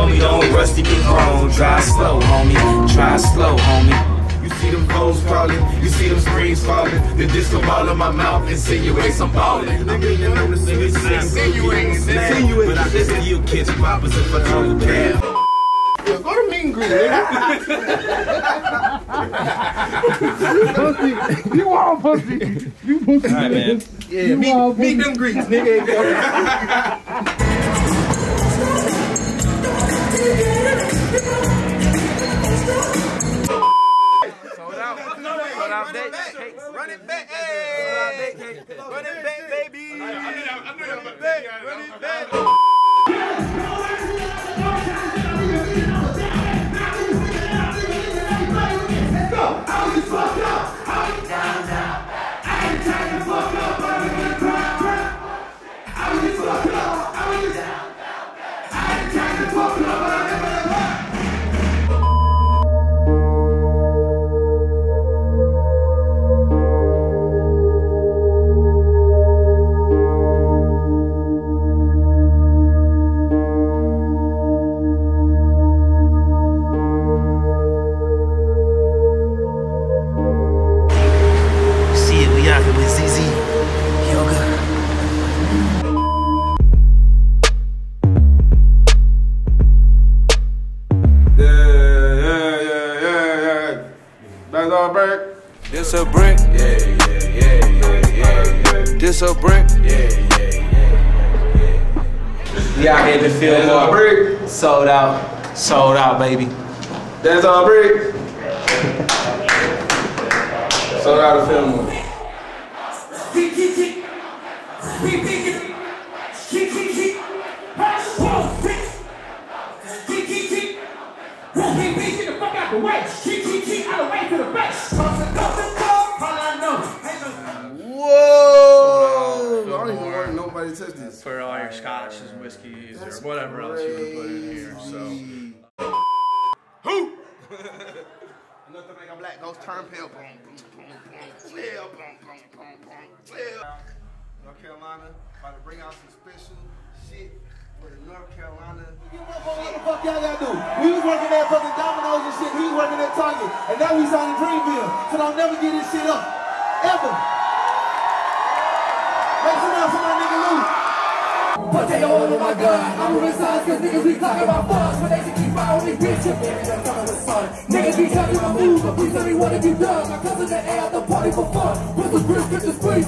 homie. Don't rusty, get grown. Drive slow, homie. Drive slow, homie. You see them phones falling, you see them screens falling. The disco ball in my mouth insinuates I'm balling. I mean, you know the niggas insinuating, insinuating. But I listen to you kids poppers if I told you damn. Go to Mean Green. greet, nigga. pussy. You all pussy. You pussy. All right, man. Yeah, you meet, meet them Greeks, nigga. Sold out. Sold out date cake. Run it back. Hey. Sold out date cake. Run it back, That's all break. This a brick. Yeah, yeah, yeah, yeah, yeah. This a brick. Yeah, yeah, yeah. We out here to feel That's all more. break. Sold out. Sold out, baby. That's all break. So out of film. Whoa! I don't even want nobody to touch this. For all your scotches, whiskeys, or whatever else you would put in here. So. Nothing make a black ghost turn pale. Boom, boom, boom, boom. Yeah, boom, boom, boom, boom. Yeah. North Carolina about to bring out some special shit for the North Carolina. What the fuck y'all gotta do? We was working at fucking Domino's and shit. He was working at Target. And now we signing Dreamville. So don't never get this shit up. Ever. Make some noise for my nigga Lute. Put they all on my gun. I'm moving signs cause niggas be talking about fuss. But they should keep my only bitch up there. That's coming with fun. Niggas be talking my move, but please tell me what have you done? My cousin that A out the party for fun. Put the grip, get the squeeze,